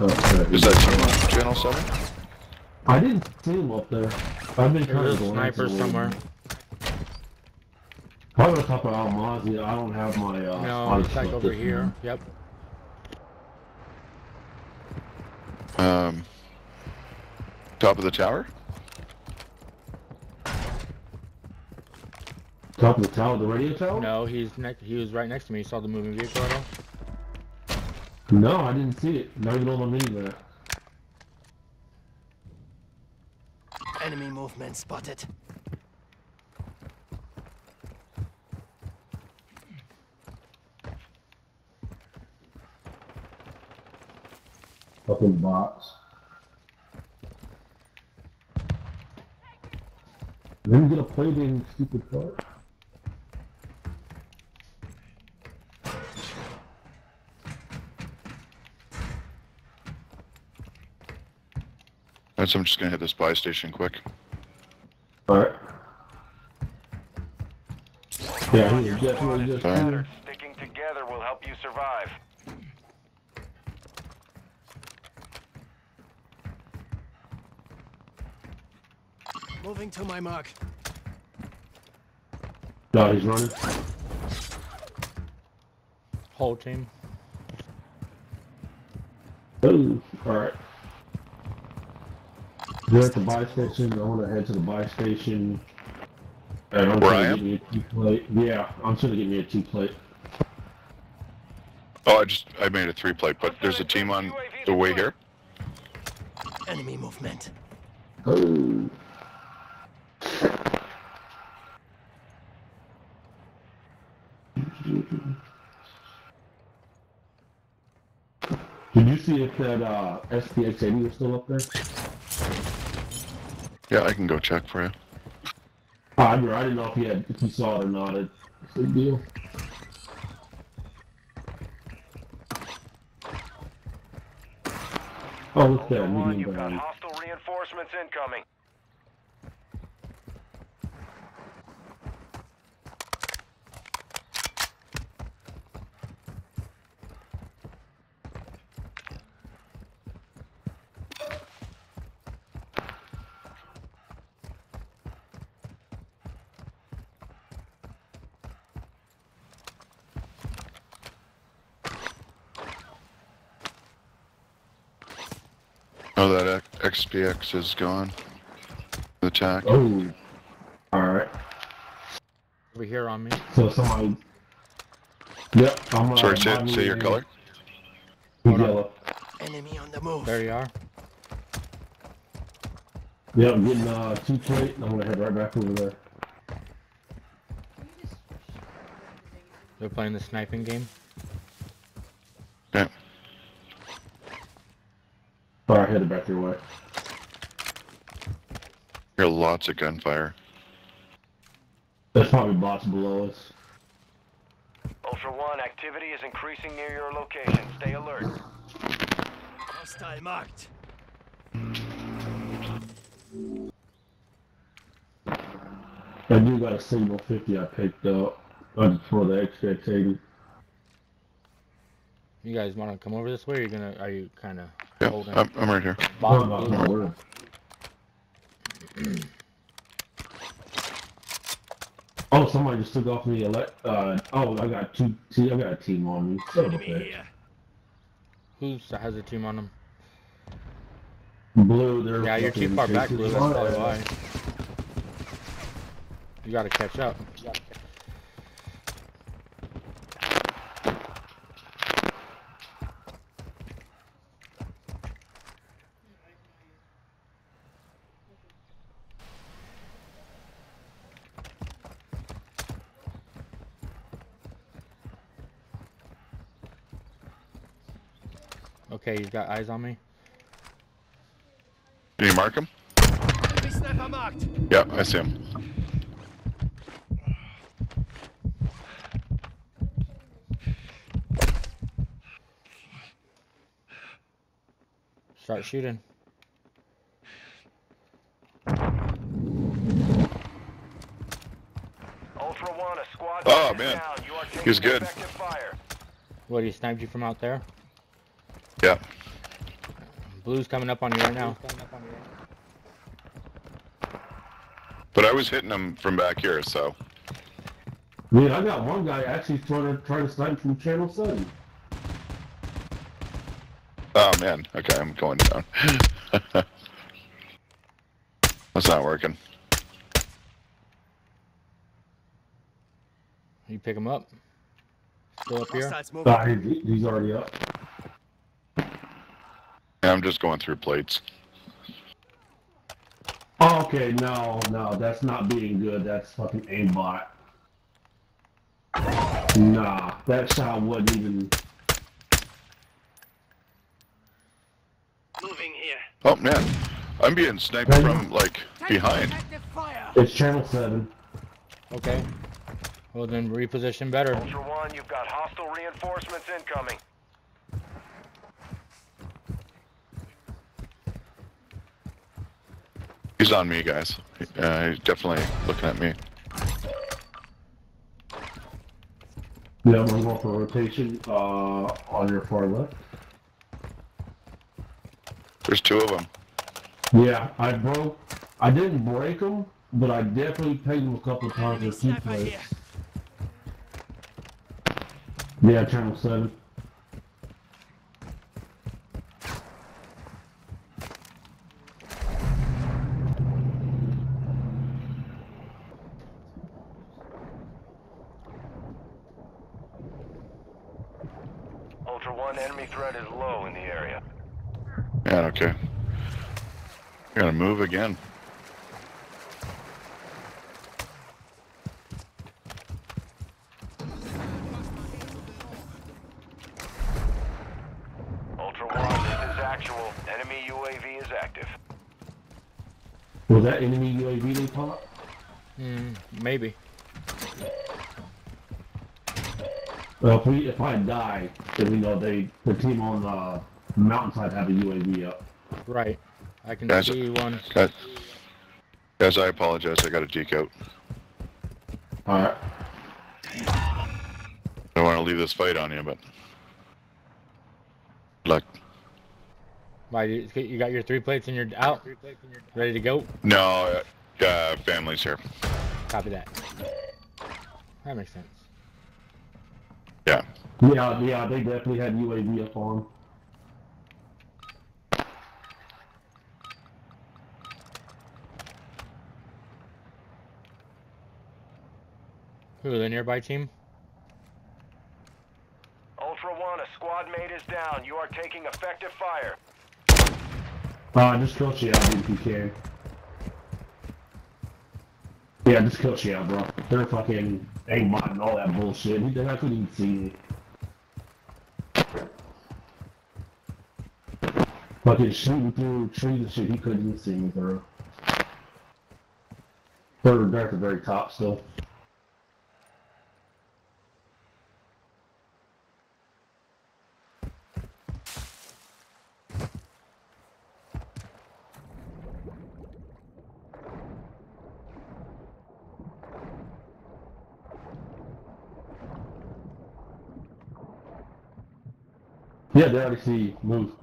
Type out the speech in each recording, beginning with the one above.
Okay. Is that team on channel 7? I didn't see him up there. I've been kind There's of a going sniper to- somewhere. Probably on top of Almazi. I don't have my uh. No, spotting it's like over here. morning. Yep. Um, top of the tower? Top of the tower, the radio tower. No, he's next. He was right next to me. He saw the moving vehicle at all? No, I didn't see it. Not even on my minivan. Enemy movement spotted. Up in the box. Let me get a plate in stupid car. Alright, so I'm just gonna hit this buy station quick. Alright. Yeah, he was definitely just Fine. here. Sticking together will help you survive. Moving to my mark. No, he's running. Whole team. Oh, alright. They're at the buy station. I want to head to the buy station. And I'm Where I am? me a two plate. Yeah, I'm trying to get me a two plate. Oh, I just, I made a three plate, but there's a team on the way here. Enemy movement. Oh. Did you see if that uh, SPX 80 was still up there? Yeah, I can go check for you. I, I didn't know if you had if you saw it or not. It's a big deal. Oh, look Ultra that One, medium you've got hostile reinforcements incoming. Oh, that X- XPX is gone. Attack. Oh, all right. Over here on me. So somebody. Yep, I'm. Sorry, say, body say your and- color. He's yellow. Enemy on the move. There you are. Yep, I'm getting uh, two plate. and I'm gonna head right back over there. They're playing the sniping game. Yeah. All right, headed back your way. Hear lots of gunfire. There's probably bots below us. Ultra One, activity is increasing near your location. Stay alert. Hostile marked. I do got a signal 50 I picked up for the XX80. You guys want to come over this way? Or are you gonna? Are you kind of Yeah. I'm, I'm right here. box No, no, blue? no, we're- Oh, somebody just took off me. Elect. uh, oh, I got two. See, I got a team on me. Son of a Enemy bitch. here. Who's has a team on them? Blue, they're. Yeah, you're too far back, Blue. That's probably why. You gotta catch up. Okay, you've got eyes on me. Can you mark him? Enemy sniper marked. Yeah, I see him. Start shooting. Ultra One, a squad Oh, man. down. You are He's good. effective fire. What, he sniped you from out there? Yeah. Blue's coming up on you right now. But I was hitting them from back here, so Man, I got one guy actually trying to trying to snipe from channel seven. oh man. Okay, I'm going down. That's not working. You pick him up. Still up here. Hostiles. Uh, he, he's already up. Yeah, I'm just going through plates. Okay, no, no, that's not being good. That's fucking aimbot. Nah, that shot wasn't even. Moving here. Oh man, I'm being sniped from like behind. It's channel seven. Okay. Well then reposition better. Ultra One, you've got hostile reinforcements incoming. He's on me, guys. Uh, he's definitely looking at me. Yeah, I'm gonna for rotation uh, on your far left. There's two of them. Yeah, I broke. I didn't break them, but I definitely pegged them a couple of times Enemy with two sniper plates. Yeah, channel seven. Ultra One, enemy threat is low in the area. Yeah, okay. You're gonna move again. Ultra One, this is actual. Enemy UAV is active. Was that enemy UAV they caught? Hmm. Maybe. Well, if we if I die, then we know they the team on the mountainside have a UAV up. Right. I can Guys- see one. Guys, guys, I apologize. I got a deke out. All right. I don't want to leave this fight on you, but good luck. Why you you got your three plates and you're out, ready to go. No, uh, uh, family's here. Copy that. That makes sense. Yeah. Yeah, yeah, they definitely had UAV up on. Who the nearby team? Ultra One, a squad mate is down. You are taking effective fire. Uh, just kill Xiao, dude, if you can. Yeah, just kill Xiao, bro. They're fucking aimbot and all that bullshit. He, I couldn't even see me. Fucking shooting through trees and shit, he couldn't even see me through. They're, they're at the very top still. Yeah, they already see you.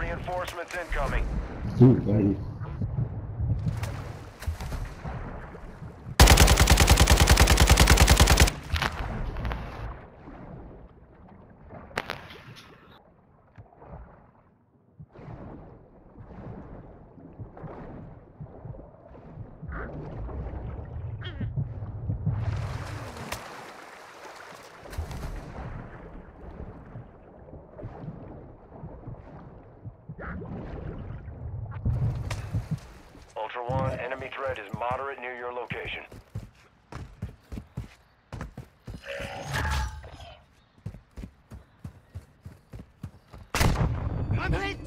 Reinforcements incoming. Dude, threat is moderate near your location. I'm hit!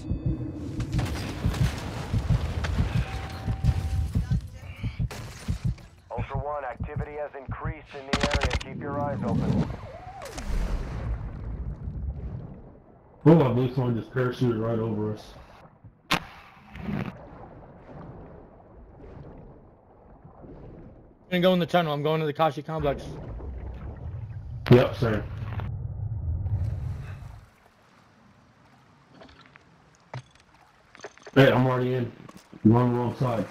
Ultra One, activity has increased in the area. Keep your eyes open. Oh, I believe someone just parachuted right over us. Gonna go in the tunnel. I'm going to the Koschei complex. Yep, sir. Hey, I'm already in. You're on the wrong side.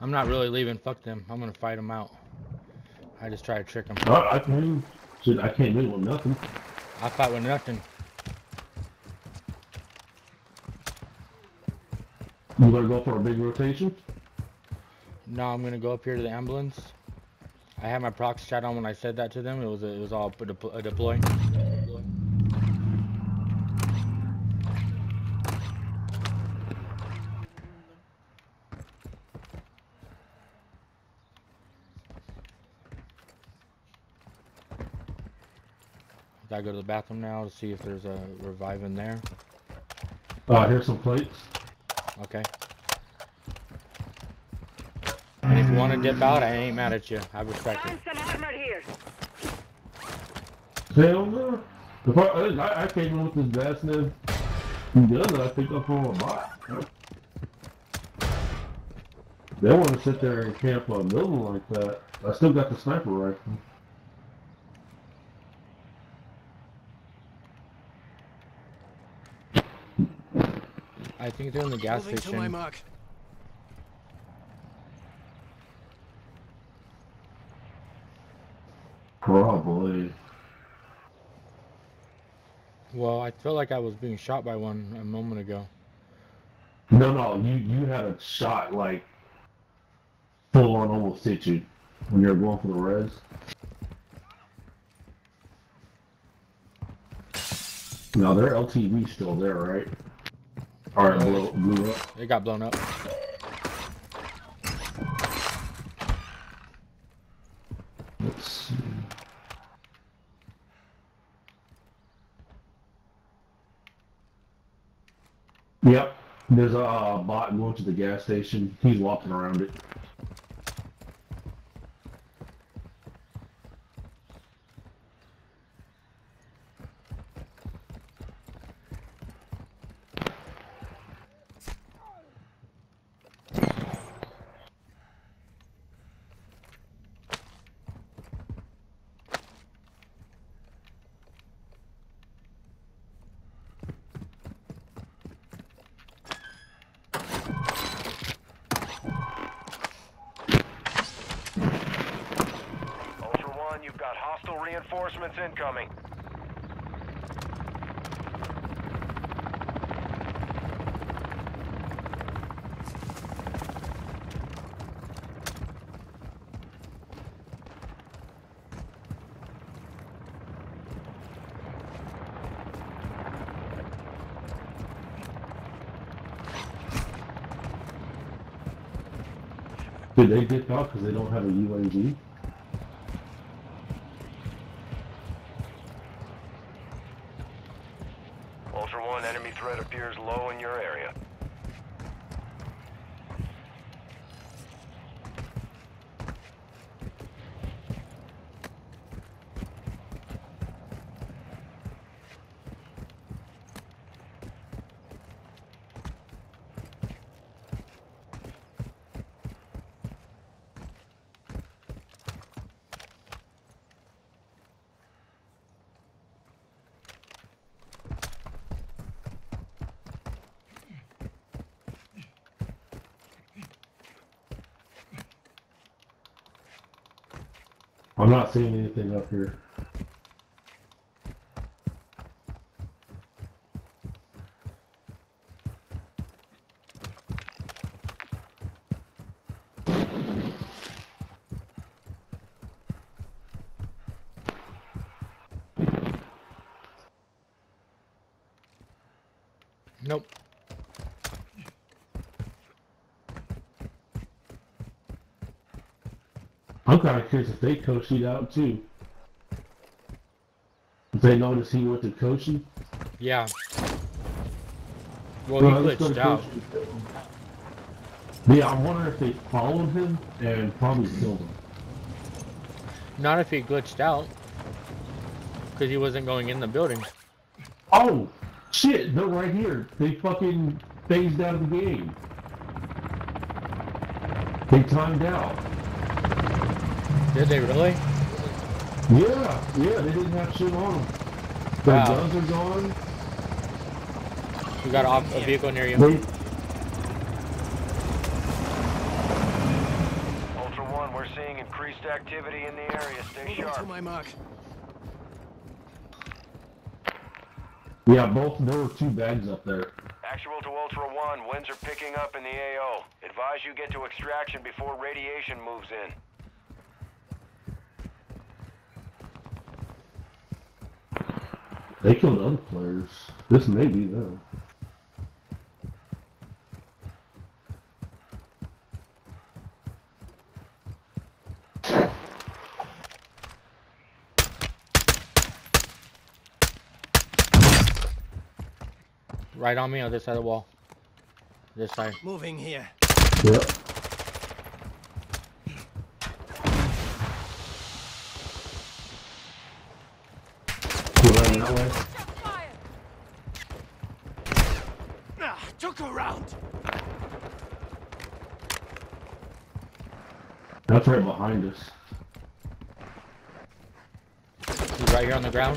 I'm not really leaving. Fuck them. I'm gonna fight them out. I just try to trick them. I, I can't. Shit, I can't do with nothing. I fight with nothing. You gonna go for a big rotation? No, I'm gonna go up here to the ambulance. I had my prox chat on when I said that to them. It was a, it was all a, depl- a deploy. Gotta go to the bathroom now to see if there's a revive in there. Uh, here's some plates. Okay. And if you want to dip out, I ain't mad at you. I respect it. Found some armor here. Hell no. If I, I, I came in with this Vaznev gun that I picked up from a bot. They want to sit there and camp on a building like that. I still got the sniper rifle. I think they're in the gas Moving to my station. mark. Probably. Well, I felt like I was being shot by one a moment ago. No, no, you you had a shot like full on almost hit you when you were going for the res. Now their LTV's still there, right? Or it blew, blew up. It got blown up. Let's see. Yep, there's a uh, bot going to the gas station. He's walking around it. Ultra One, you've got hostile reinforcements incoming. Did they dip out because they don't have a UAV? Ultra One, enemy threat appears low in your area. I'm not seeing anything up here. I'm kind of curious if they coached it out too. If they noticed he went to coaching. Yeah. Well, Well, he I was gonna glitched out. Yeah, I wonder if they followed him and probably killed him. Not if he glitched out. Because he wasn't going in the building. Oh, shit, they're right here. They fucking phased out of the game. They timed out. Did they really? Yeah, yeah, they didn't have shit on them. Their Wow. guns are gone. We got off a vehicle near you. They, Ultra One, we're seeing increased activity in the area. Stay Moving to my mark. yeah, both, there were two bags up there. Actual to Ultra One, winds are picking up in the AO. Advise you get to extraction before radiation moves in. They killed other players. This may be them. Right on me, other side of the wall. This side. Moving here. Yep. We're running that way. Ah, took a round. That's right behind us. He's right here on the ground.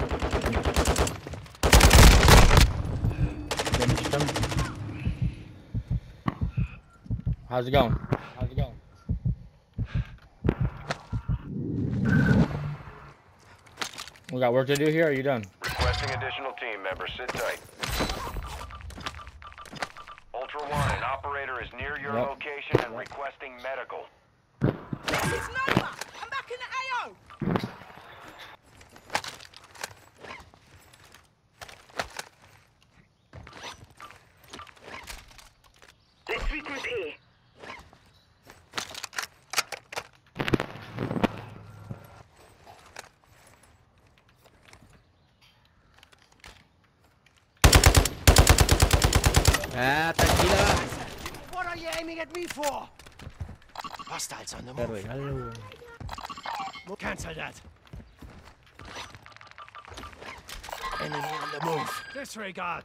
Finished him. How's it going? How's it going? We got work to do here. Are you done? Requesting additional team members. Sit tight. Ultra One, an operator is near your Yep. location and requesting medical. It's Nova! I'm back in the AO! Let's regroup here. Ah, tranquila. What are you aiming at me? Hostiles on the Te move. regalo. We'll cancel that. Enemy on the move. Disregard.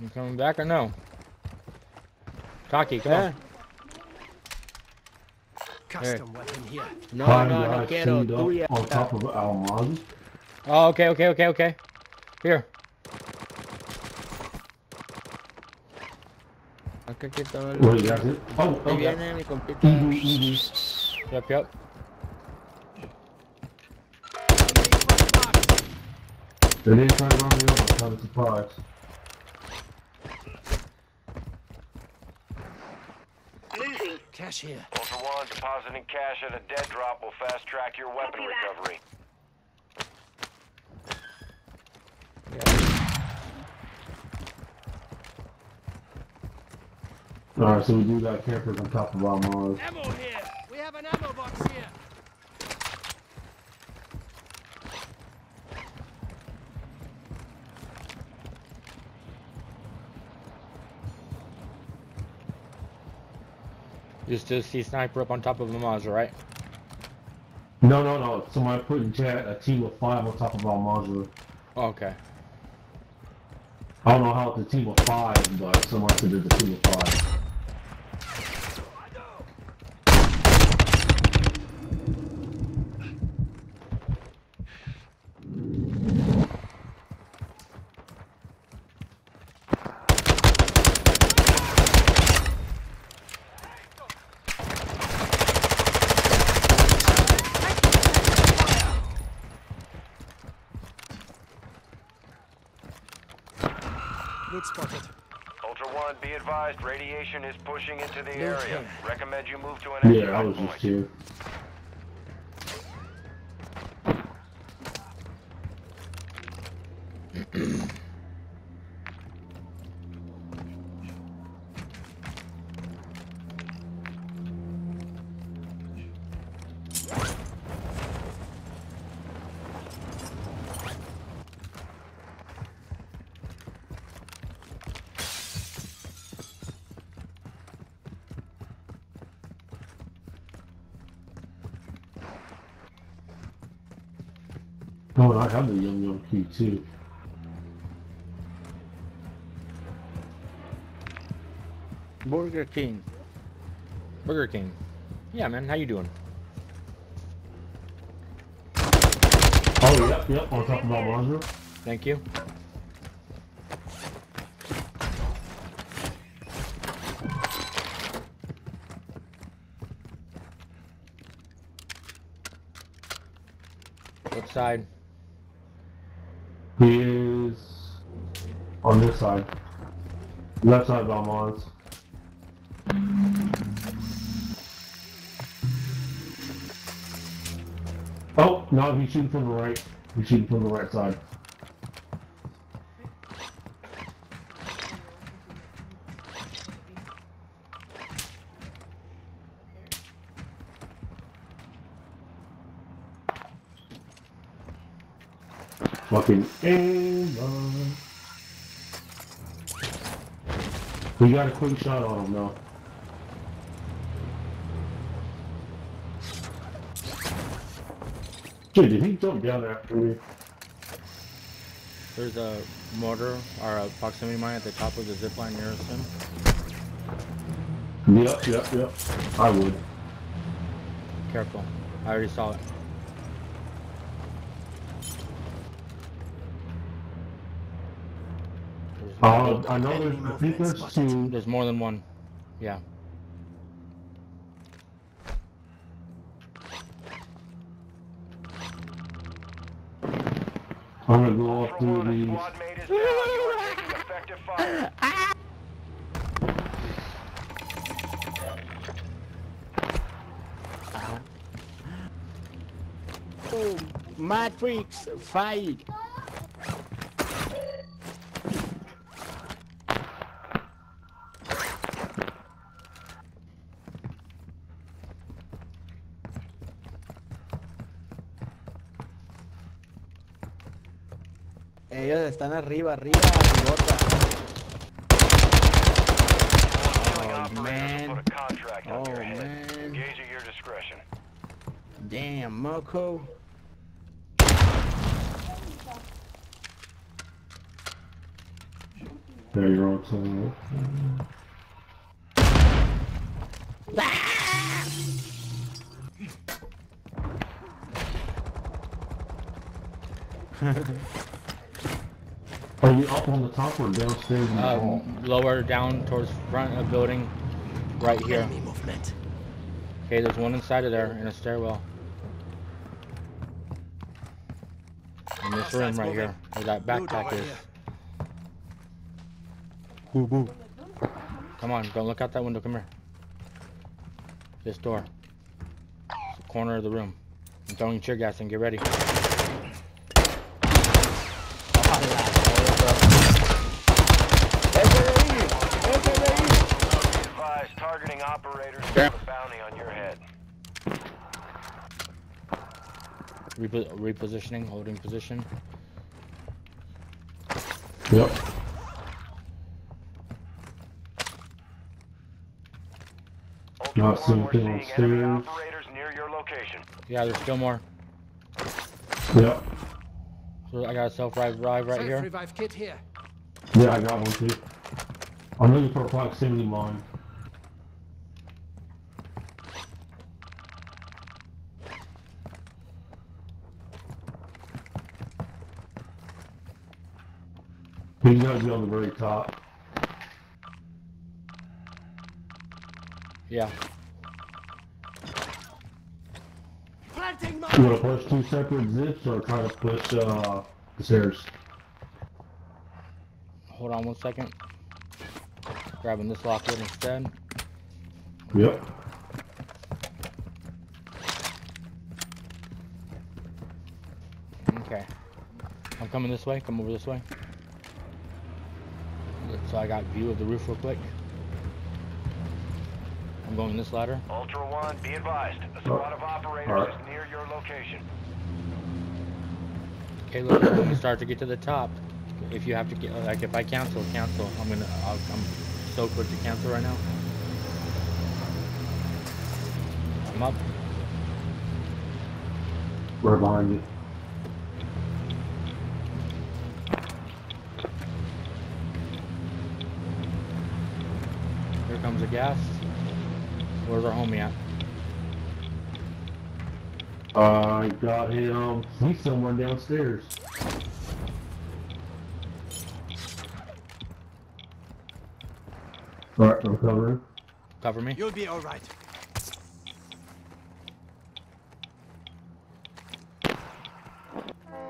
You coming back or no? Taki, come Eh, on. Custom weapon here. No, Five no, no guys quiero. teamed up Tuya. on top of Almaz. Oh, okay, okay, okay, okay. Here. Acá que estaba el... Wait, that's it? Oh, Ahí okay. viene mi compita. Easy, easy. Yep, yep. They didn't try to run me over. I was surprised. Moving. Cash here. Ultra One, depositing cash at a dead drop will fast track your weapon Copy that. Alright, so we do got campers on top of Almaz. Ammo here. We have an ammo box here. You still see sniper up on top of the Mazda, right? No, no, no. Somebody put in chat a team of five on top of Almaz. Oh, okay. I don't know how it's a team of five, but somebody said it's a team of five. Loot spotted. Ultra One, be advised, radiation is pushing into the area. Recommend you move to an Yeah, I extract was just here. Oh, and I have the Yum Yum key too. Burger King. Burger King. Yeah, man. How you doing? Oh, yep, yep, on top of my laundry. Thank you. What side? He is on this side. Left side of Almonds. Oh, no, he's shooting from the right. He's shooting from the right side. Fucking aim. We got a quick shot on him though. Dude, did he jump down after me? There's a mortar or a proximity mine at the top of the zip line nearest him. Yep, yep, yep. I would. Careful. I already saw it. Uh, I know there's, I think there's two. there's more than one. Yeah. I'm gonna go up Ultra through these. squad mate is down. You are taking effective fire. Oh, Matrix, fight. Están arriba, arriba, arribota. Oh, man. put a contract on Oh, man. Engage at your discretion. Damn, Moko. There you're on somewhere. Are you up on the top or downstairs in the hall? Um, lower down towards front of building, right here. Enemy movement. Okay, there's one inside of there in a stairwell. In this room right here, where that Loot backpack is. Boo boo. Come on, don't look out that window. Come here. This door. It's the corner of the room. I'm throwing tear gas and get ready. Advise targeting operators with a bounty on your head. Repo repositioning, holding position. Yep. Not seeing One, we're anything seeing enemy upstairs. near your location. Yeah, there's still more. Yep. So I got a self revive right Self here. revive kit here. Yeah, I got one too. I'm looking for a proximity mine. He's gotta be on the very top. Yeah. You wanna push two separate zips or try to push uh the stairs? Hold on one second. Grabbing this locket instead. Yep. Okay. I'm coming this way. Come over this way. So I got view of the roof real quick. I'm going this ladder. Ultra One, be advised. A uh, squad of operators Alright. is near your location. Okay, look, when we start to get to the top, if you have to get, like, if I cancel, cancel. I'm gonna, I'll, I'm so quick to cancel right now. I'm up. Right behind you. Gas. Where's our homie at? I got him. He's somewhere downstairs. Alright, I'm covering. Cover me. You'll be all right.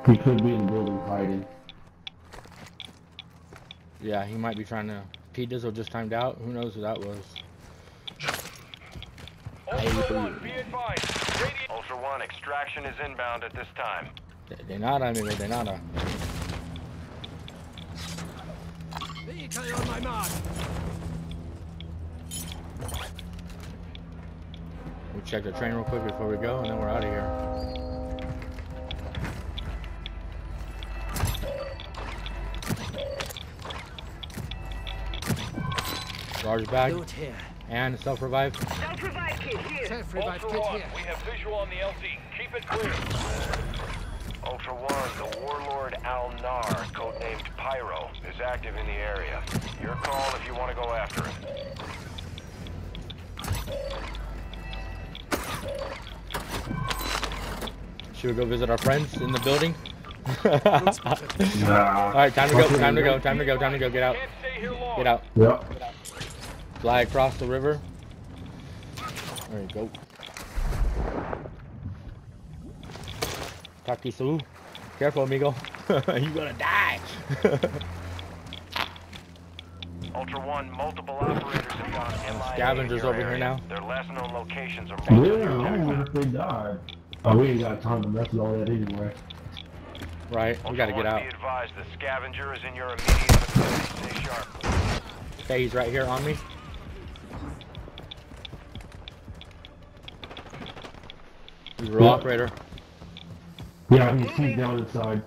He could be in the building hiding. Yeah, he might be trying to. P Dizzle just timed out. Who knows who that was? Ultra One, be advised. Radi- Ultra One, extraction is inbound at this time. De, de nada, amigo, de nada. Vehicle on my mark. We check the train real quick before we go, and then we're out of here. Large bag and self-revive. Self-revive kit here. Self-revive kit here. we have visual on the LZ. Keep it clear. Ultra One, the warlord Al Nar, codenamed Pyro, is active in the area. Your call if you want to go after him. Should we go visit our friends in the building? Loot. Nah. All right, time to go. Time to go. Time to go. Time to go. Get out. Can't stay here long. Get out. Yep. Fly across the river. There you go. Takisu. Careful, amigo. you gonna die. Ultra One, multiple operators have gone MIA Scavengers in your over here now. Their last known locations are Yeah, marked I on your don't know if they died. Oh, we ain't got time to mess with all that anyway. right, we gotta get Ultra out. One, Be advised, the scavenger is in your immediate vicinity. Stay sharp. Okay, he's right here on me. He's a Yeah. operator. Yeah, he's, he's down inside.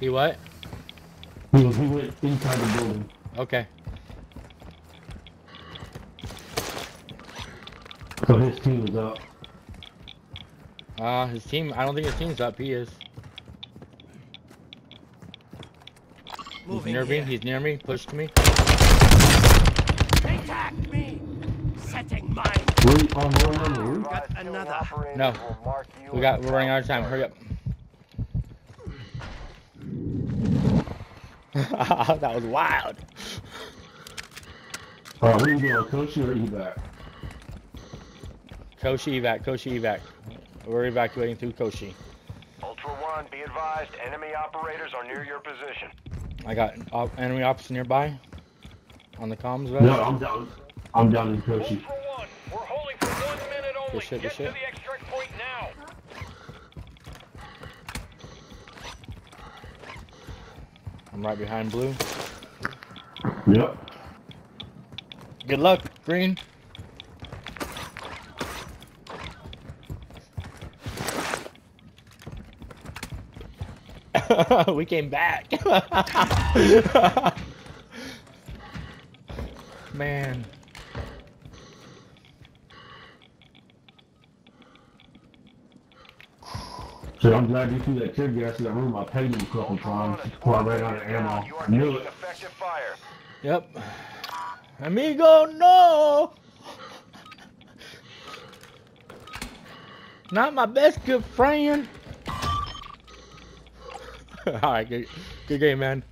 He what? He, was, he went inside the building. Okay. So his team is up. Uh, his team, I don't think his team's up. He is. Moving He's Moving near me. He's near me. Push to me. They tagged me. Setting mine. Were you on one on the roof? Got another. No. will mark you We as got. We're running out of time. Hurry up. that was wild. Alright, we can go Koschei or evac. Koschei evac. Koschei evac. We're evacuating through Koschei. Ultra One, be advised, enemy operators are near your position. I got op- enemy officer nearby. On the comms, right? No. I'm down. I'm down in Koschei. Ultra One, we're holding for one minute only. Shit, good Get shit. to the extract point now. I'm right behind blue. Yep. Good luck, green. we came back. Man. So I'm glad you threw that tear gas in that room. I pegged him a couple Ultra times. a Before I ran out of ammo. You are I knew it. effective fire. Yep. Amigo, no! Not my best good friend. Alright, good, good game, man.